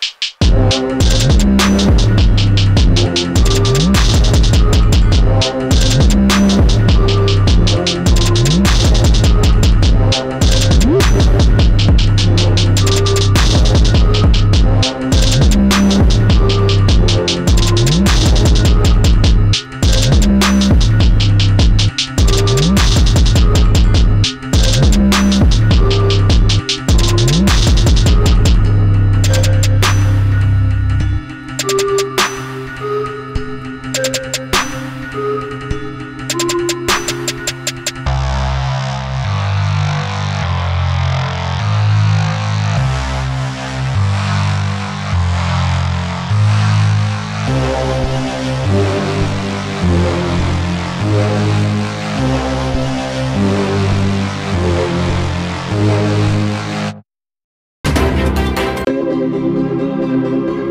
you Thank